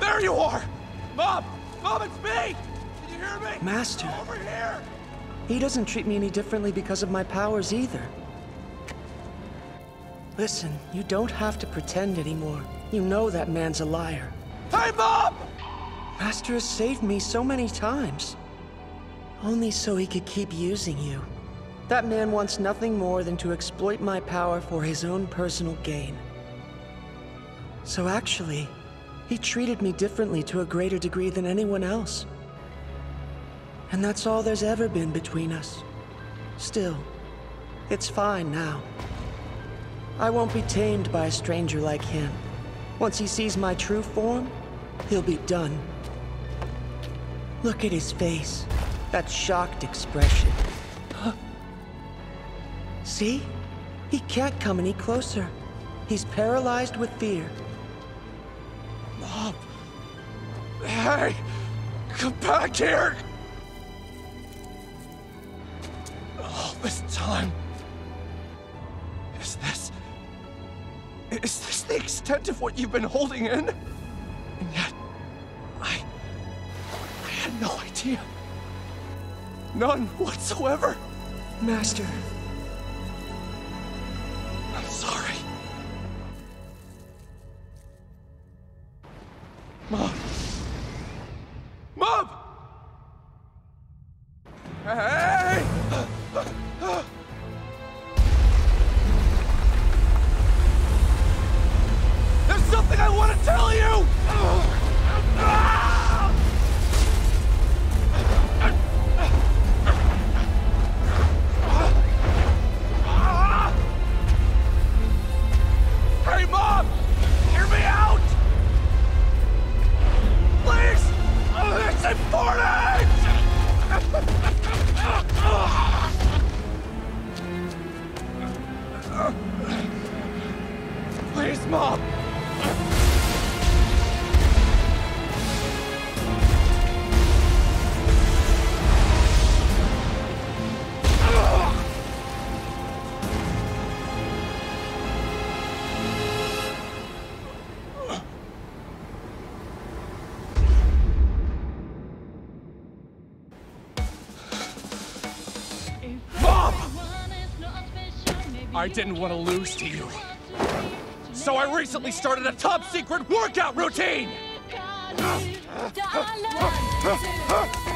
There you are! Mob! Mob, it's me! Can you hear me? Master. Over here! He doesn't treat me any differently because of my powers either. Listen, you don't have to pretend anymore. You know that man's a liar. Hey, Mob! Master has saved me so many times. Only so he could keep using you. That man wants nothing more than to exploit my power for his own personal gain. So actually, he treated me differently to a greater degree than anyone else. And that's all there's ever been between us. Still, it's fine now. I won't be tamed by a stranger like him. Once he sees my true form, he'll be done. Look at his face. That shocked expression. See? He can't come any closer. He's paralyzed with fear. Hey! Come back here! All this time... Is this... Is this the extent of what you've been holding in? And yet... I... I had no idea. None whatsoever. Master, I'm sorry. Mob! Important! Please, Mob! Mob! I didn't want to lose to you. So I recently started a top secret workout routine!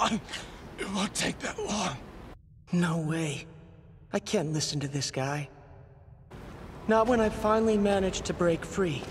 on. It won't take that long. no way. I can't listen to this guy. Not when I finally managed to break free.